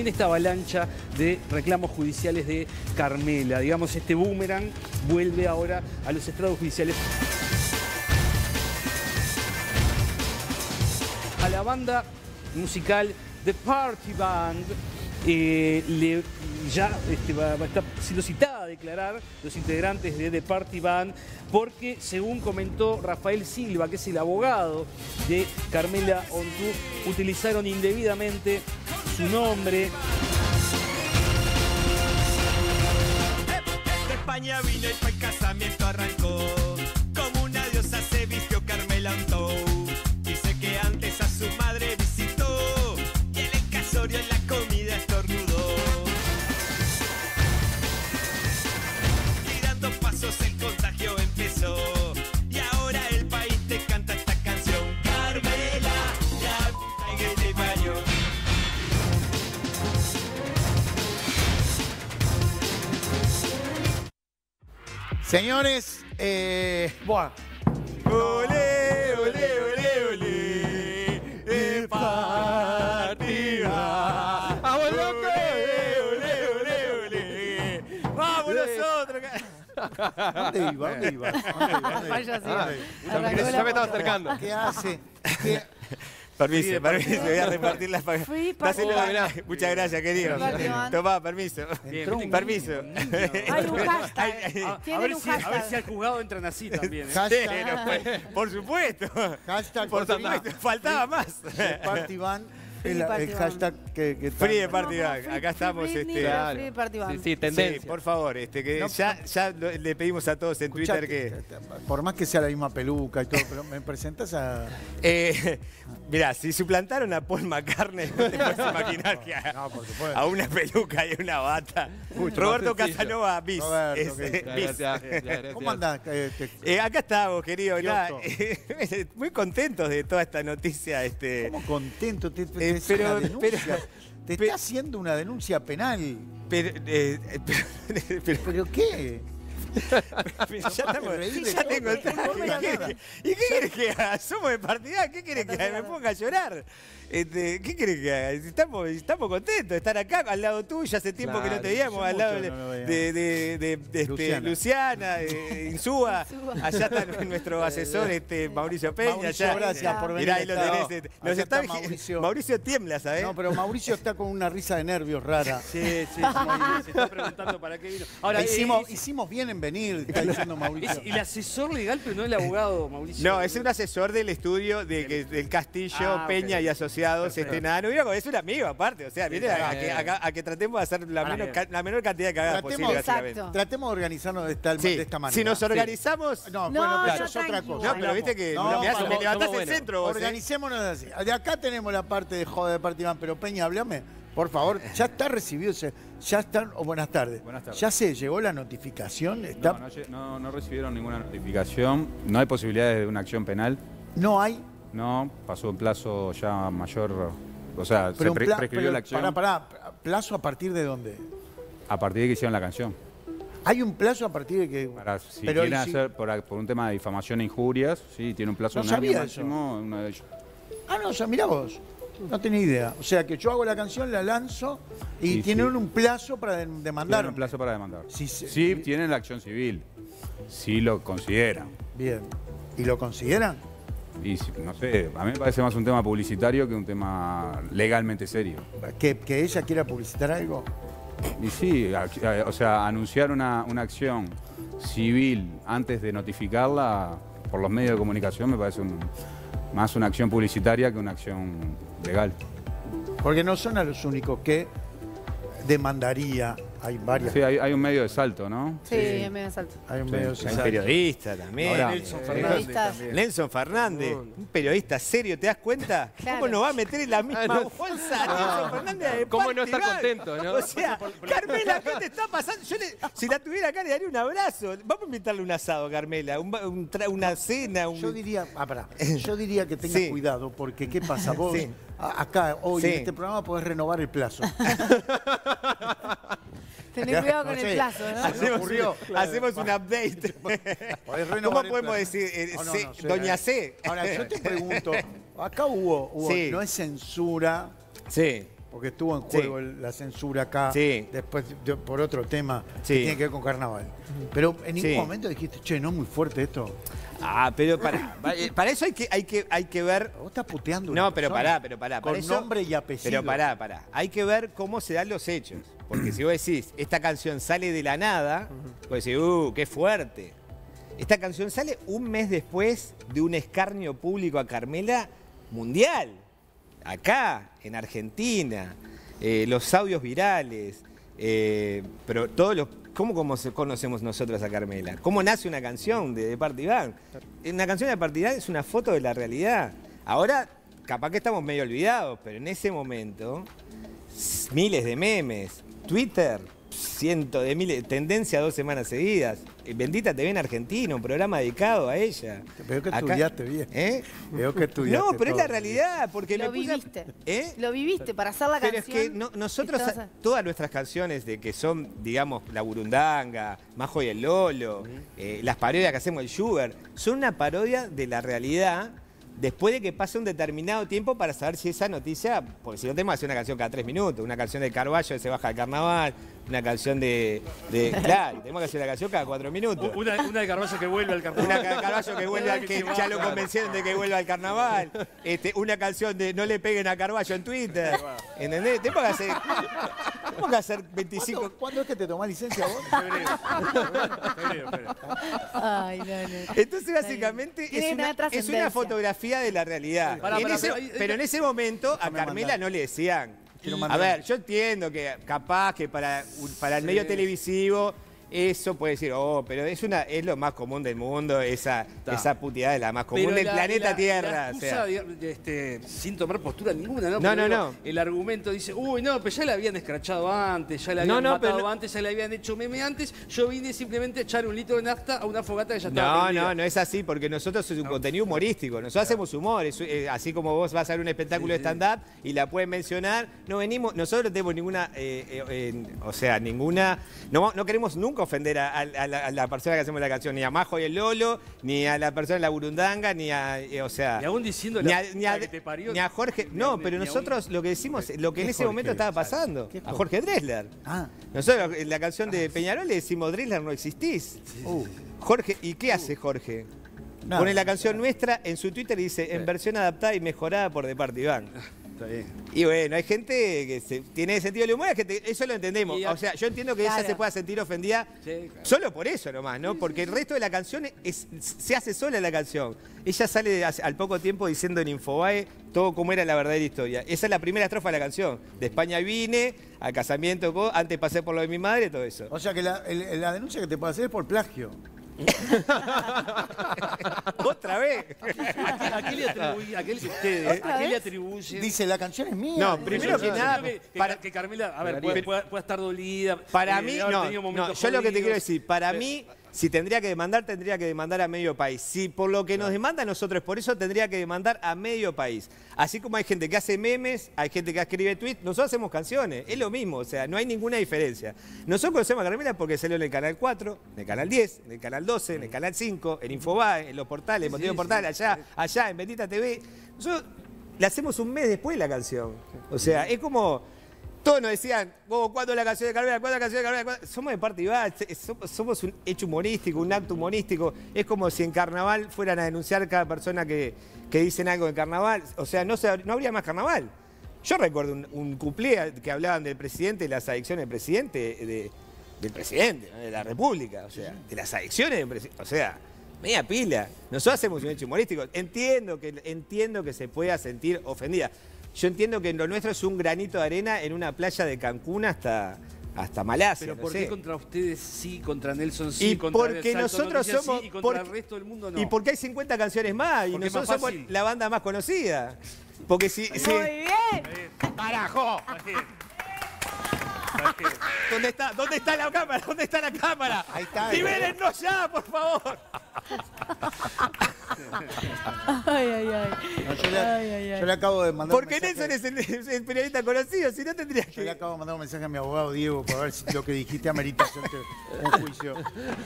también esta avalancha de reclamos judiciales de Carmela. Digamos, este boomerang vuelve ahora a los estrados judiciales. A la banda musical The Party Band eh, le- ya este, va, va a estar siendo citada a declarar los integrantes de The Party Band porque según comentó Rafael Silva, que es el abogado de Carmela Ontú, utilizaron indebidamente su nombre España vino y para el casamiento arrancó. Como una diosa se vistió Carmela Ontó. Dice que antes a su madre Señores, eh, buah, Olé, olé, olé, olé. De partida. ¡Vamos, loco! Olé, olé, olé. ¡Vamos nosotros! ¿dónde iba? ¿Dónde iba? ¿Dónde iba? ¿Dónde iba? Vaya así. Ya me, la ya me estaba acercando. ¿Qué hace? ¿Qué- Permiso, permiso, voy a repartir las mirá, Muchas gracias, querido. Tomá, permiso. Un Permiso. Hay un hashtag. A, ver un si, a ver hashtag. si al juzgado entran así también. ¿eh? Sí, Hashtag, no fue- por supuesto. hashtag Por supuesto, faltaba más. Party el, hashtag que, que Free de está- Party No, no, Bag. free- Acá estamos. free Britney, este, pero Claro. free Party Band. Sí, sí, Sí, tendencia. por favor, este, que No, ya, ya lo- le pedimos a todos en Twitter que... Por más que sea la misma peluca y todo, pero me presentas a. Eh, mirá, si suplantaron a Paul McCartney, no te puedes imaginar que a, No, por supuesto. a una peluca y a una bata. Roberto sencillo. Casanova, bis. Roberto, es, ¿qué? eh, Ya, bis. gracias, gracias, gracias. ¿Cómo andás? Eh, te- Eh, acá estamos, querido. nada, Kioto. eh, muy contentos de toda esta noticia. Este, ¿Cómo contento? Te, te- te es pero- una denuncia. pero- te pero- está haciendo una denuncia penal. pero, eh, pero- ¿Pero qué? ya, ya tengo el no me da ¿Qué- nada. ¿Y qué querés que haga? Somos de partida, ¿qué querés que haga? Me ponga a llorar. Este, ¿Qué querés que haga? Estamos, estamos contentos de estar acá al lado tuyo, hace tiempo que no te veíamos, al lado de, no de, de- de- de, este, Luciana. Insúa. Allá está nuestro asesor este, Mauricio Peña. Mauricio, allá. gracias por venir. Mirá, ahí lo tenés. este, Nos acá está, está Mauricio. Mauricio tiembla, ¿sabés? No, pero Mauricio está con una risa de nervios rara. Sí, sí, sí, se está preguntando para qué vino. Ahora, hicimos, eh, hicimos bien en venir, está diciendo Mauricio. es el asesor legal, pero no el abogado, Mauricio. No, es un asesor del estudio de, que- del Castillo, Ah, Peña y Asociados. Este, nada, no, mira, es un amigo aparte. O sea, viene a, a que, a- a que tratemos de hacer la, ca- la menor cantidad de cagadas Tratemos- posible. Tratemos de organizarnos de esta, Sí, de esta manera. si nos organizamos. No, No, bueno, pero eso es otra cosa. No, pero viste que No, me, hace- somos- me levantás el centro vos. Organicémonos así. De acá tenemos la parte de joda de Partimán, pero Peña, háblame, por favor. Ya está recibido, ya están, o buenas tardes. Buenas tardes. Ya se llegó la notificación, está, No, no, lle- no, no recibieron ninguna notificación. No hay posibilidades de una acción penal. no hay, No, pasó un plazo ya mayor. O sea, pero se pre- prescribió pero, la acción pará, pará, plazo a partir de dónde? a partir de que hicieron la canción. Hay un plazo a partir de que. Para, si pero quieren hacer por, por un tema de difamación e injurias, sí, tiene un plazo No de un año sabía eso. de ellos. Ah, no, o sea, mirá vos. No tenía idea. O sea, que yo hago la canción, la lanzo y Sí, tienen sí. un plazo para de- demandar. Tienen un plazo para demandar. Sí, sí. Sí, tienen la acción civil. Sí lo consideran. Bien. ¿Y lo consideran? Y no sé, a mí me parece más un tema publicitario que un tema legalmente serio. ¿Que, que ella quiera publicitar algo? Y sí, o sea, anunciar una, una acción civil antes de notificarla por los medios de comunicación me parece un- más una acción publicitaria que una acción legal. Porque no son a los únicos que demandaría. Hay varias. Sí, hay, hay un medio de salto, ¿no? Sí, medio salto. Hay un Sí. medio Hay un social. periodista también. Ahora, Nelson Eh, Fernández también. Nelson Fernández, un periodista serio, ¿te das cuenta? Claro. ¿Cómo nos va a meter en la misma Ah, no. bolsa a Nelson Fernández de ¿Cómo no estar contento, no? O sea, Carmela, ¿qué te está pasando? Yo le- si la tuviera acá le daría un abrazo. Vamos a invitarle un asado Carmela, un un una cena. Un... Yo diría, ah, pará. yo diría que tengas Sí. cuidado, porque ¿qué pasa? Vos Sí. acá, hoy Sí. en este programa, podés renovar el plazo. Tener cuidado No con sé. el plazo, ¿no? Hacemos, ocurrió. un, hacemos un update. ¿Cómo podemos decir? eh, No, no, C- no, sí, Doña eh. C. Ahora, yo te pregunto, acá hubo, hubo- Sí. no es censura, Sí. porque estuvo en juego la censura acá, Sí. después de- por otro tema Sí. que tiene que ver con carnaval. Pero en ningún Sí. momento dijiste, che, no es muy fuerte esto. Ah, pero para, para eso hay que, hay que, hay que ver. Vos estás puteando. una No, pero persona pará, pero pará. Con para eso- nombre y apellido. Pero pará, pará. Hay que ver cómo se dan los hechos. Porque si vos decís, esta canción sale de la nada, vos decís, uh, qué fuerte. Esta canción sale un mes después de un escarnio público a Carmela mundial. Acá, en Argentina. Eh, los audios virales. Eh, pero todos los. ¿Cómo, cómo se- conocemos nosotros a Carmela? ¿Cómo nace una canción de, de Partibán? Una canción de Partibán es una foto de la realidad. Ahora, capaz que estamos medio olvidados, pero en ese momento, miles de memes, Twitter, cientos de miles, tendencia dos semanas seguidas. Eh, Bendita TV en Argentina, un programa dedicado a ella. Veo que Acá- estudiaste bien. ¿Eh? Veo que estudiaste No, pero es la realidad, porque Lo me puse a- viviste. ¿Eh? Lo viviste para hacer la Pero es canción. que no- nosotros, Estabas- todas nuestras canciones de que son, digamos, La Burundanga, Majo y el Lolo, eh, las parodias que hacemos el Sugar, son una parodia de la realidad después de que pase un determinado tiempo para saber si esa noticia, porque si no tenemos que hacer una canción cada tres minutos, una canción de Carballo que se baja al carnaval, una canción de, de- claro, tenemos que hacer una canción cada cuatro minutos. Una, una de Carballo que vuelve al carnaval. Una ca- Carballo que vuelve al, que ya lo convencieron de que vuelva al carnaval. Este, una canción de no le peguen a Carballo en Twitter. ¿Entendés? Tenemos que hacer. Tenemos que hacer 25. ¿Cuándo, cuándo es que te tomás licencia vos? Febrero, febrero. Ay, no, no. Entonces, básicamente, es una, es fotografía de la realidad. Pará, Y en pará, ese- pero pero en ese momento a Carmela mandar. no le decían. A ver, yo entiendo que capaz que para, para el medio televisivo eso puede decir, oh, pero es una es lo más común del mundo, esa, esa puteada es la más común Pero del la- planeta la- Tierra. la o excusa, sea. digamos, este, sin tomar postura ninguna, ¿no? No, no, no. El argumento dice, uy, no, pero ya la habían escrachado antes, ya la habían no, matado no- antes, ya le habían hecho meme antes. Yo vine simplemente a echar un litro de nafta a una fogata que ya estaba No, prendida. no, no es así, porque nosotros es un contenido humorístico. Nosotros hacemos humor, es- eh, así como vos vas a ver un espectáculo de stand-up y la pueden mencionar. No venimos, nosotros no tenemos ninguna, eh, eh, o sea, ninguna. No, no queremos nunca ofender a, a- a la, a la persona que hacemos la canción, ni a Majo y el Lolo, ni a la persona de la Burundanga, ni a. eh, o sea. Y aún diciendo ni la a, puta ni a- que te parió. ni a Jorge. Ni No, pero ni nosotros lo que decimos, lo que en ¿Qué ese momento estaba pasando. ¿Qué A Jorge? Dresler. Ah, Nosotros en la canción de Peñarol le decimos Dresler no existís. uh, Jorge, ¿y qué hace Jorge? Nada. Pone la canción nuestra en su Twitter y dice en versión adaptada y mejorada por De Parte Iván. Está bien. Y bueno, hay gente que se- tiene sentido del humor, es que te- eso lo entendemos. Y- O sea, yo entiendo que ella Claro. se pueda sentir ofendida Sí, claro. solo por eso nomás, ¿no? Porque el resto de la canción es- se hace sola la canción. Ella sale hace- al poco tiempo diciendo en Infobae todo como era la verdadera historia. Esa es la primera estrofa de la canción. De España vine, al casamiento, co- antes pasé por lo de mi madre, todo eso. o sea que la, el- la denuncia que te puede hacer es por plagio. Otra vez. ¿A qué, le atribuye, a qué le, ustedes, a qué le atribuyen? Dice, la canción es mía. No, primero que nada, que, para- que Carmela, a ver, puede estar dolida. Para eh, mí, no, no, yo lo que te quiero decir, para mí, si tendría que demandar, tendría que demandar a medio país. Si por lo que nos demanda a nosotros, por eso tendría que demandar a medio país. Así como hay gente que hace memes, hay gente que escribe tweets, nosotros hacemos canciones, es lo mismo, o sea, no hay ninguna diferencia. Nosotros conocemos a Carmela porque salió en el canal 4, en el canal 10, en el canal 12, en el canal 5, en Infobae, en los portales, en Motivo sí, Portal, allá, allá, en Bendita TV. Nosotros la hacemos un mes después la canción. O sea, es como. Todos nos decían, "Oh, ¿cuándo la canción de Carmela? ¿Cuándo la canción de? ¿Cuándo?". Somos de parte y somos, un hecho humorístico, un acto humorístico. Es como si en carnaval fueran a denunciar cada persona que, que dicen algo en carnaval. O sea, no, se- no habría más carnaval. Yo recuerdo un, un cuplé que hablaban del presidente, de las adicciones del presidente, de- del presidente, de la República, o sea, de las adicciones del presidente. O sea, media pila. Nosotros hacemos un hecho humorístico. Entiendo que, entiendo que se pueda sentir ofendida. Yo entiendo que lo nuestro es un granito de arena en una playa de Cancún hasta, hasta Malasia. Pero no ¿por sé. qué contra ustedes sí, contra Nelson sí, Y contra porque Salto nosotros Noticias somos. sí, y contra porque- el resto del mundo no? Y porque hay 50 canciones más y Porque nosotros más somos la banda más conocida. Porque si. si- Muy bien. ¡Carajo! ¿Dónde está, ¿Dónde está la cámara? ¿Dónde está la cámara? Ahí está. ¡Libérennos ya, por favor! Ay, ay, ay. No, yo, le, Ay, ay, ay. yo le acabo de mandar Porque un mensaje. Nelson es el, es el periodista conocido, si no tendría Yo le que. acabo de mandar un mensaje a mi abogado Diego para ver si lo que dijiste amerita un juicio.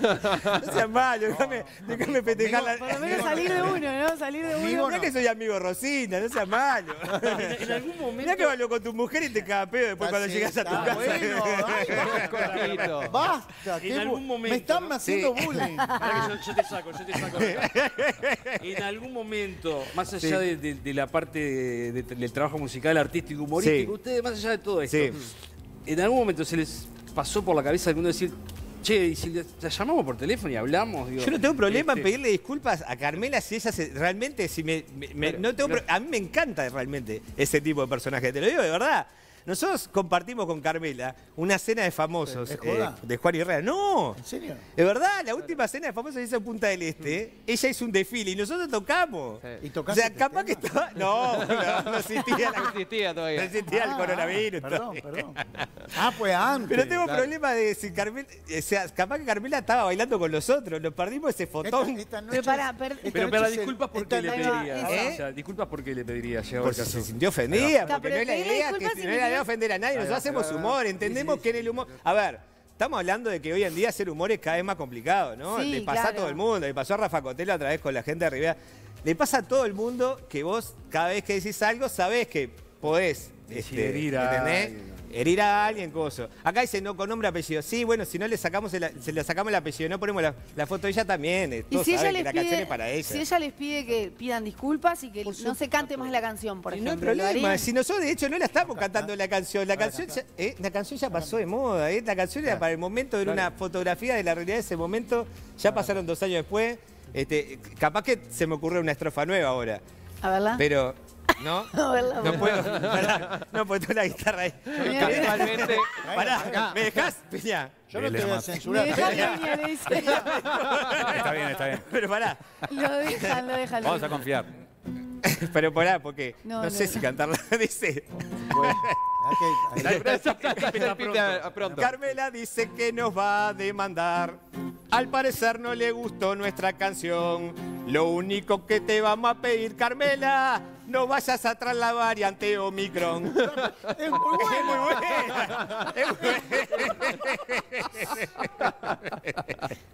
No seas malo, déjame, déjame festejar la. Por lo menos salir de uno, ¿no? Salir de Amigo, uno. Mirá que soy amigo Rosina, no seas malo. En algún momento. Mirá que hablo con tu mujer y te caga pedo después cuando llegas a tu casa. bueno, ay, Cortito. Basta, En algún momento, me están haciendo bullying. Que yo te saco, yo te saco. En algún momento, más allá de, de- de la parte de- de- del trabajo musical, artístico, humorístico, Sí. ustedes, más allá de todo esto, Sí. en algún momento se les pasó por la cabeza alguno decir, che, y si la, la llamamos por teléfono y hablamos. Digo, Yo no tengo problema en este, pedirle disculpas a Carmela si ella se- realmente, si me, me- me- no tengo pro- a mí me encanta realmente ese tipo de personaje, te lo digo de verdad. Nosotros compartimos con Carmela una cena de famosos ¿Es eh, de Juan y Herrera. No, ¿En serio? de verdad, la última cena de famosos se hizo en Punta del Este. Ella hizo un desfile y nosotros tocamos. ¿Y O tocaste sea, este capaz que estaba. No, no, no existía, la- No existía no todavía. existía el Ah, coronavirus. Perdón, todavía. perdón. Ah, pues antes. Pero tengo Claro. problema de si Carmela. O sea, capaz que Carmela estaba bailando con nosotros. Nos perdimos ese Esta- fotón. esta noche- Pero pará, per- esta Pero, es el- disculpas por esta qué le pediría. ¿Eh? O sea, disculpas por qué le pediría, Porque caso. se sintió ofendida, porque pero no es la idea, que de ofender a nadie, nosotros hacemos humor, entendemos que en el humor... A ver, estamos hablando de que hoy en día hacer humor es cada vez más complicado, ¿no? Sí, le pasa a todo el mundo, le pasó a Rafa Cotelo otra vez con la gente de Rivera, le pasa a todo el mundo que vos cada vez que decís algo sabés que podés este, herir a ¿entendés? Herir a alguien, coso. Acá dice no con nombre y apellido. Sí, bueno, si no le sacamos el, se le sacamos el apellido, no ponemos la, la foto de ella también. eh, Y si ella, les que la canción pide, es para ella. si ella les pide que pidan disculpas y que Por no supuesto. se cante más la canción, por Y no hay ejemplo. ¿lo problema, si nosotros de hecho no la estamos cantando la canción, la canción ya, eh, la canción ya pasó de moda, eh, la canción era para el momento, era una fotografía de la realidad de ese momento, ya pasaron dos años después, este, capaz que se me ocurre una estrofa nueva ahora, A verla. pero no, A verla, a no puedo, pará, no puedo tocar la guitarra ahí. Casualmente, Pará, ¿me dejás? Peña. Yo no te voy a. Me censurar. dejan Peña, le dice. está bien, está bien. Pero pará, Lo dejan, lo dejan. Vamos a confiar. pero pará, porque no, No, sé no, si no. cantarla, dice. Pronto. Carmela dice que nos va a demandar. Al parecer no le gustó nuestra canción. Lo único que te vamos a pedir, Carmela, no vayas atrás la variante Omicron. Es muy Es bueno. muy buena. Es muy-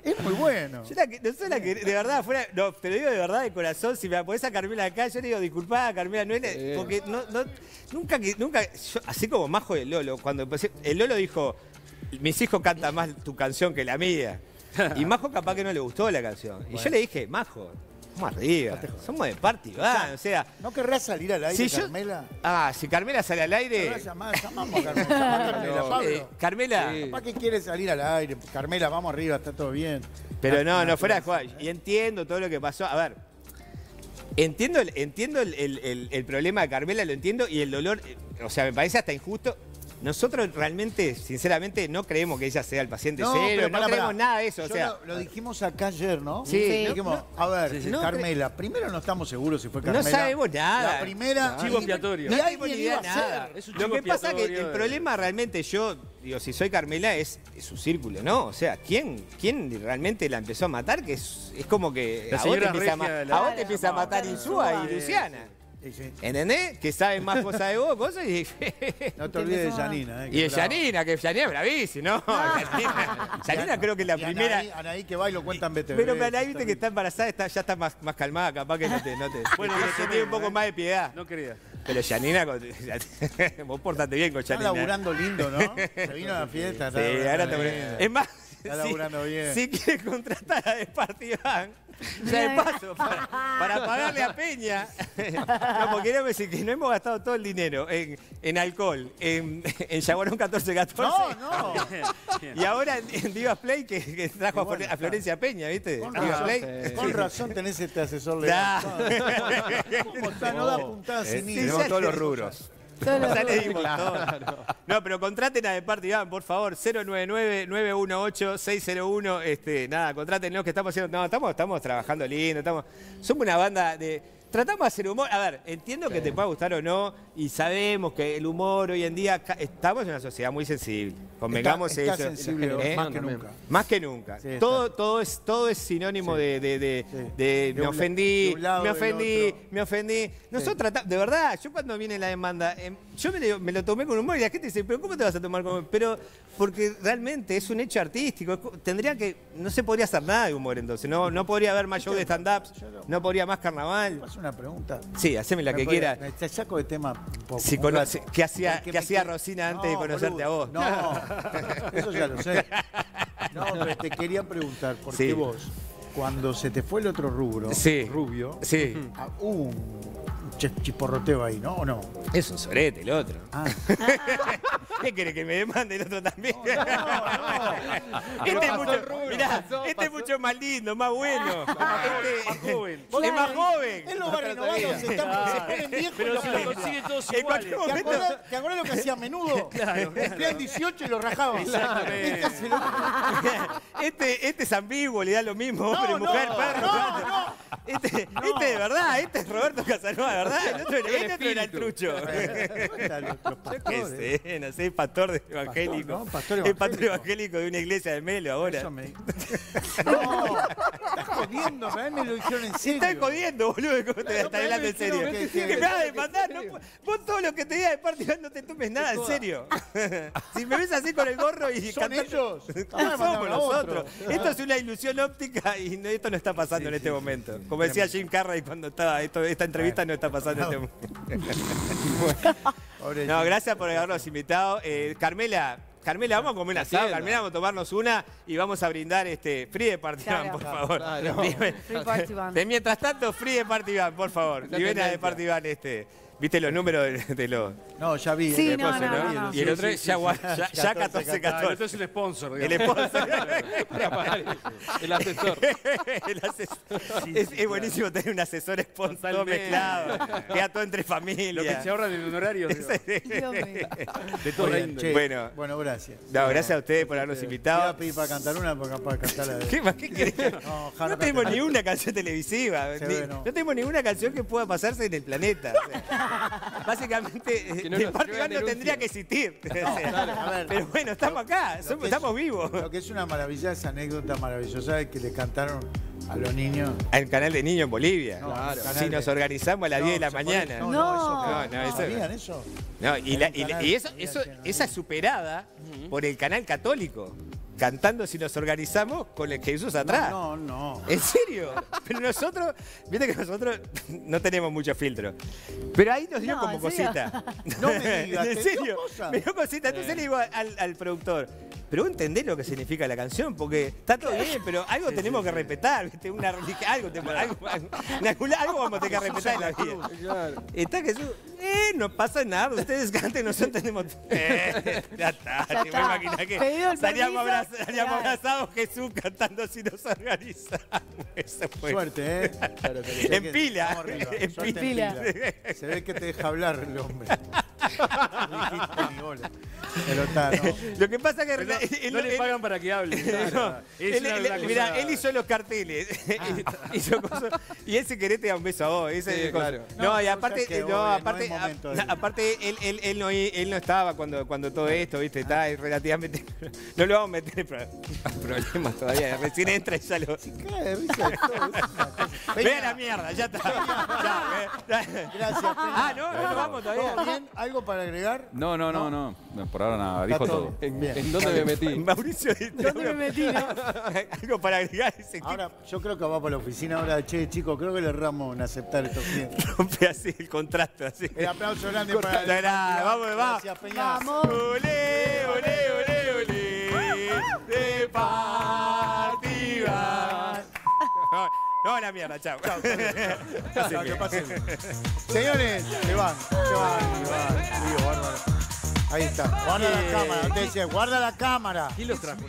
Es muy bueno. Yo la que- no sé la que, de verdad, fuera, no, te lo digo de verdad, de corazón, si me la a Carmela acá, yo le digo, disculpá, Carmela, no es la- porque no, no, nunca, que- nunca, yo- así como Majo del Lolo, cuando empecé, el Lolo dijo, mis hijos cantan más tu canción que la mía. Y Majo capaz que no le gustó la canción. Y yo le dije, Majo, vamos arriba, somos de party, va, o sea, ¿No querrás salir al aire, si yo, Carmela? ah, si Carmela sale al aire, llamamos a Carmela. llama a Carmela, eh, Pablo. Carmela, Capaz que quiere salir al aire. Carmela, vamos arriba, está todo bien. Pero no, no fuera de jugar. Y entiendo todo lo que pasó. A ver, entiendo, el, entiendo el, el- el- el problema de Carmela, lo entiendo, y el dolor, eh, o sea, me parece hasta injusto. Nosotros realmente, sinceramente, no creemos que ella sea el paciente cero, pero no pará, creemos nada de eso. O sea, lo, lo dijimos acá ayer, ¿no? Sí. Sí. Dijimos, No, a ver, Sí, sí. No Carmela, primero no estamos seguros si fue No Carmela. sabemos nada. La primera. Chivo expiatorio. No tengo ni idea nada. Es un Lo que pasa que el problema realmente yo, digo, si soy Carmela, es, es su círculo, ¿no? O sea, ¿quién, quién realmente la empezó a matar? Que es, es como que La a vos te empieza a, ma- a vos te empieza a matar Insúa y Luciana. Sí, sí. ¿Entendés? Que saben más cosas de vos, cosas y. No te olvides de Janina. Eh, y de que. Yanina, que Yanina es bravísimo, ¿no? Yanina, Yanina creo que es la Y primera. Anaí, Anaí que va y lo cuentan BTV. Pero ahí viste está que está embarazada, está, ya está más, más calmada, capaz que no te. No te Bueno, tiene- no tiene un poco ¿eh? más de piedad. No creas. Pero Yanina, vos portate bien con Está Yanina. laburando lindo, ¿no? Se vino a la fiesta. Sí, está ahora te. Es más, Está si- laburando bien. si quiere contratar a Despartidán, ya de paso, para, para pagarle a Peña. No, porque decir que no hemos gastado todo el dinero en, en alcohol, en, en Yaguarón 1414. No, no. Y ahora en, Divas Play, que, que trajo a bueno, Flor- a Florencia Peña, ¿viste? Con Divas razón, Play. con razón tenés este asesor Ya. legal. ¿Cómo está? No da puntada sin Sí. Tenemos todos los rubros. Ya le todo. No, pero contraten a Depart Iván, por favor. 099-918-601. Este, nada, contrátenos que estamos haciendo. No, estamos, estamos trabajando lindo. Estamos, somos una banda de. Tratamos de hacer humor. A ver, entiendo que te pueda gustar o no, y sabemos que el humor hoy en día estamos en una sociedad muy sensible. Convengamos está eso. sensible ¿eh? más que nunca. Más que nunca. Sí, está. todo, todo, es, todo es sinónimo Sí. de, de- de- Sí. de De me ofendí, de un lado, me ofendí, me ofendí. Nosotros tratamos, de verdad, yo cuando viene la demanda, em, yo me, lo- me lo tomé con humor y la gente dice, pero ¿cómo te vas a tomar con humor? Pero porque realmente es un hecho artístico. Tendría que, no se podría hacer nada de humor entonces. No, no podría haber más show de stand-ups, no podría más carnaval. ¿Hace una pregunta? Sí, haceme la que podría- quiera. Te saco de tema un poco. Si conoce-. ¿qué hacía- qué me hacía que- Rosina antes de conocerte a vos? No, eso ya lo sé. No, pero te quería preguntar, porque Sí. vos, cuando se te fue el otro rubro, Sí. rubio, Sí, hubo un ch- chisporroteo ahí, ¿no? ¿O no? es un sorete el otro. Ah, ¿Qué quiere que me demande el otro también? no, Este, es pasó mucho, el rubro, mirá, pasó, este es mucho más lindo, más bueno. Este- más joven. Es más joven. él lo va renovando, se, está, se ponen viejos Pero lo si lo consigue todos iguales. ¿Te momento- acordás, ¿Te acordás lo que hacía a menudo? Claro, claro. Cumplían 18 y lo rajaban. Exactamente. Este Este, este es ambiguo, le da lo mismo, hombre, No, mujer, no, perro. no, no. Este, este de verdad, este es Roberto Casanova, verdad. El otro, el otro era el trucho. ¿Dónde están los- los ¿Qué sé? No sé, pastor de evangélico. ¿no? Pastor Es pastor evangélico. evangélico de una iglesia de Melo ahora. Eso me- No, estás jodiendo, a mí me lo dijeron en serio. Estás jodiendo, boludo, ¿cómo te No, estás hablando en serio? que- Que, que- me vas a demandar, no, vos todo lo que te diga de parte no te tomes nada en serio. si me ves así con el gorro y ¿Son ellos? Somos nosotros. Esto es una ilusión óptica y esto no está pasando en este momento. Como decía Jim Carrey cuando estaba, esto- esta entrevista no está pasando en este momento. Pobre No, gracias por habernos invitado. Eh, Carmela, Carmela, vamos a comer un asado. Carmela, vamos a tomarnos una y vamos a brindar este free de Partiban, Claro. por favor. Claro. Free Party. De mientras tanto, free de Partiban, por favor. Libera de tendencia. Partiban este. ¿Viste los números de, de los. No, ya vi. Sí, el no, esposo, no, no, no. Y el otro es ya, ya, ya 14, Ah, el 14. otro es un sponsor. El digamos. Para pagar el, el asesor. El asesor. es, es buenísimo tener un asesor sponsor todo Totalmente. mezclado. Queda todo entre Lo que se ahorran en honorarios digo, Dios mío. de bien, índole. che, Bueno. bueno, gracias. No, gracias a ustedes por habernos invitado. a pedir para cantar una, porque capaz cantar la de... ¿Qué más? ¿Qué querés? que- No, No, tenemos ni una canción televisiva. No. tenemos ninguna canción que pueda pasarse en el planeta. básicamente, no el Party Band no tendría que existir. Ver. pero bueno, estamos acá, Lo somos- que es- estamos vivos. Lo que es una maravilla, esa anécdota maravillosa de que le cantaron a los niños. Al canal de niños en Bolivia. No, Claro. Si nos organizamos a las No, 10 de la mañana. No, no, No. eso. No, no, eso- ¿Sabían eso? No, y, Era la- un y la- canal, y eso, esa es superada por el canal católico. Cantando si nos organizamos con el Jesús atrás. No, no. ¿En serio? Pero nosotros, viste que nosotros no tenemos mucho filtro. Pero ahí nos dio No, como cosita. No me digas, ¿En ¿te dio serio? Me dio cosita. Entonces le digo al, al productor, pero vos entendés lo que significa la canción, porque está todo bien, pero algo tenemos que respetar, ¿viste? Una religión, algo, te- algo, algo, en algo vamos a tener que respetar en la vida. Claro. Está Jesús, eh, no pasa nada, ustedes canten, nosotros entendemos. Eh, ya está, Ya te voy a imaginar que Pedido el salíamos, permiso, abraz- salíamos claro. abrazados Jesús cantando si nos organizamos. Eso fue. Suerte, ¿eh? Claro, En pila, vamos arriba. en Suerte pila. Se ve que te deja hablar el hombre. Lo que pasa que Pero no, él- no él- le pagan para que hable. No, Es cosa- mirá, él hizo los carteles. hizo cosas, y él se querés te da un beso a vos. ese Sí, es claro. No, No, y aparte, que no, no aparte, es momento de- a- aparte él, él, él no, él no estaba cuando, cuando todo esto, viste, está relativamente. No lo vamos a meter en pro- problemas todavía. Recién entra y ya lo. Es. Ve a la mierda, ya está. Eh. Gracias. Ah, no, no, vamos todavía. ¿Todo? ¿Algo para agregar? No, no, no, no. No, Por ahora nada, dijo todo. ¿En, Bien. en dónde me metí? Mauricio, ¿Dónde me metí, no? algo para agregar ese Ahora, yo creo que va para la oficina ahora. Che, chicos, creo que le erramos en aceptar estos clientes. rompe así el contrato, así. El aplauso grande para gra- vamos, vamos. Gracias, Peña. Vamos. Olé, olé, olé, olé, de partida. No, no, la mierda, chao. Chao, que pasen. Señores, se van, se van, se van. Bárbaro. Ahí está. Guarda la cámara, te decía, guarda la cámara. ¿Quién los trajo?